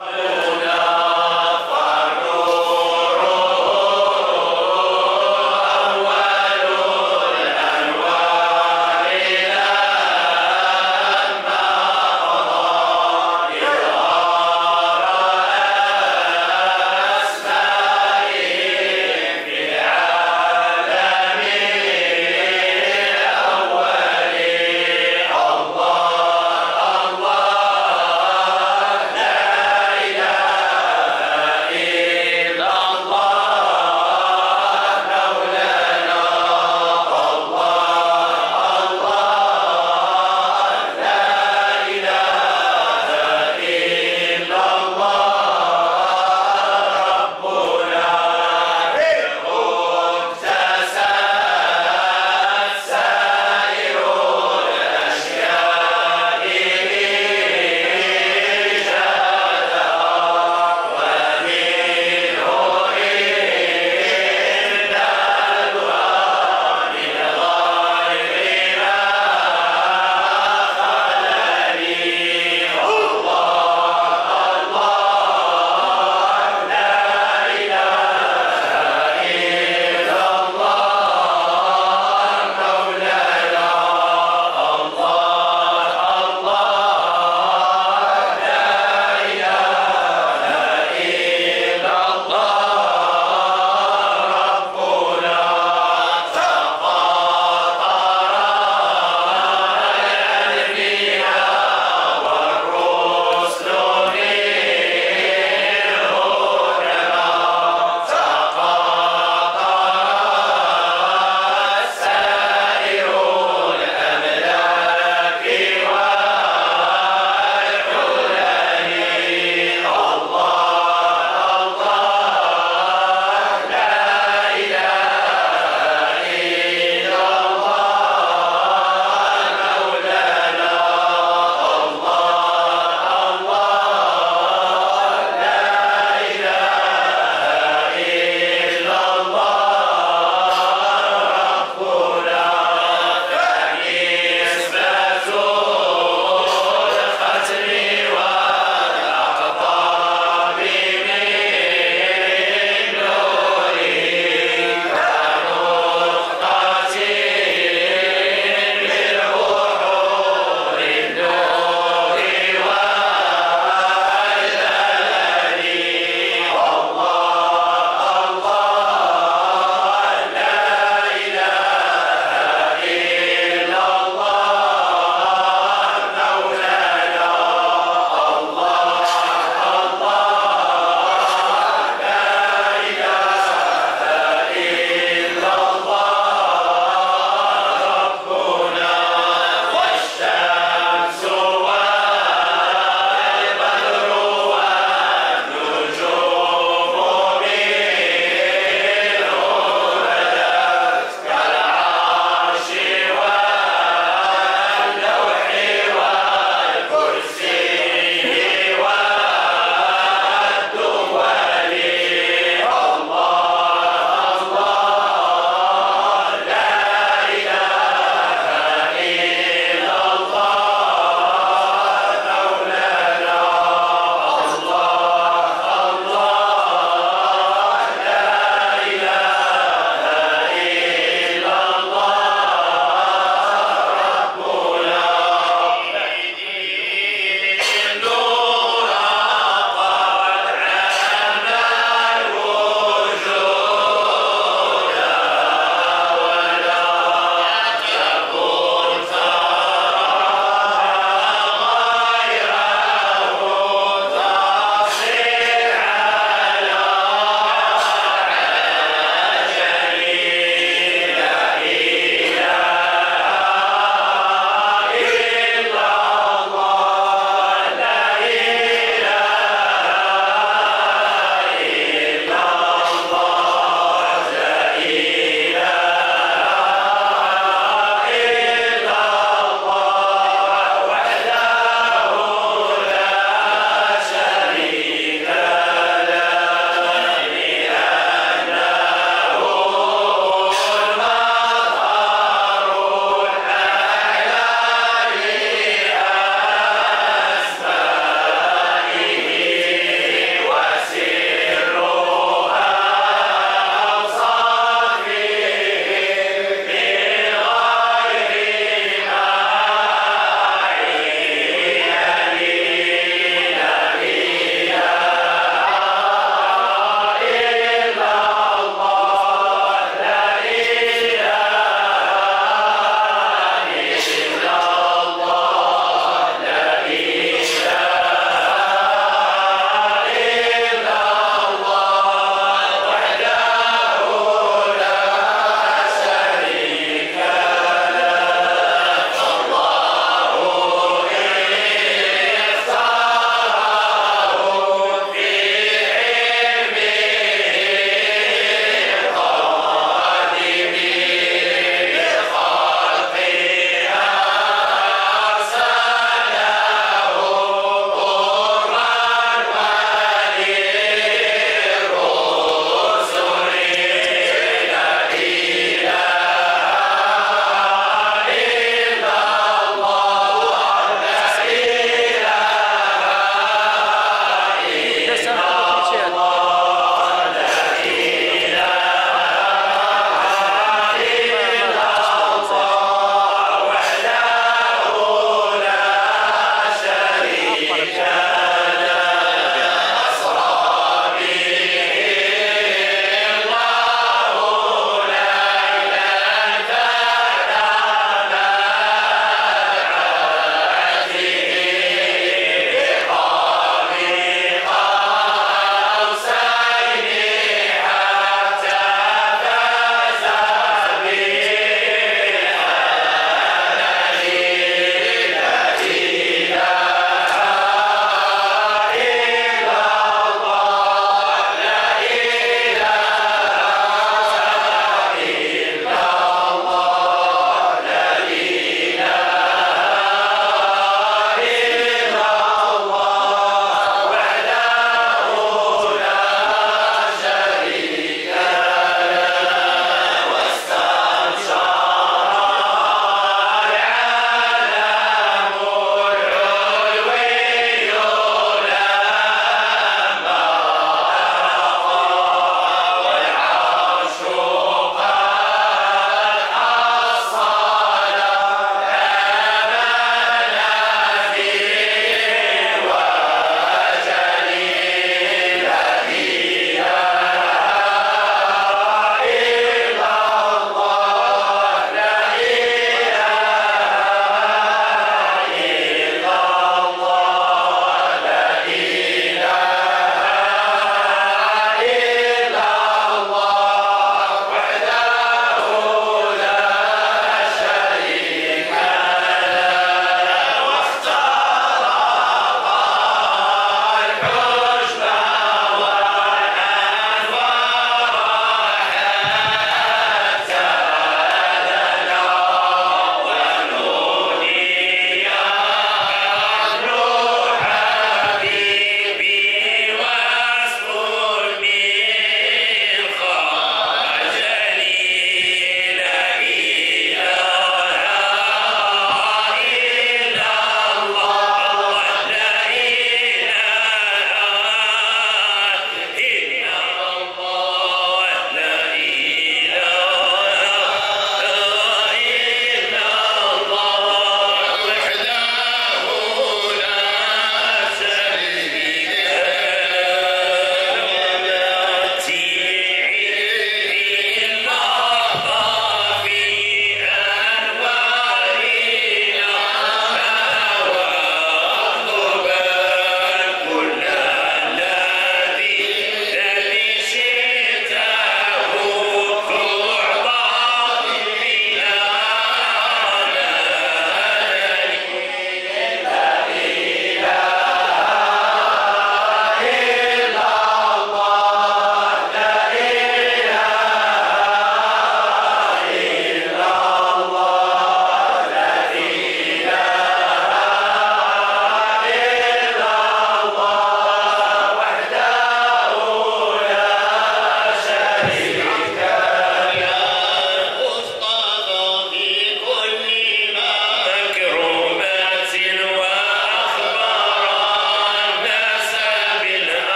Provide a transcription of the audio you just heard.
Hallelujah.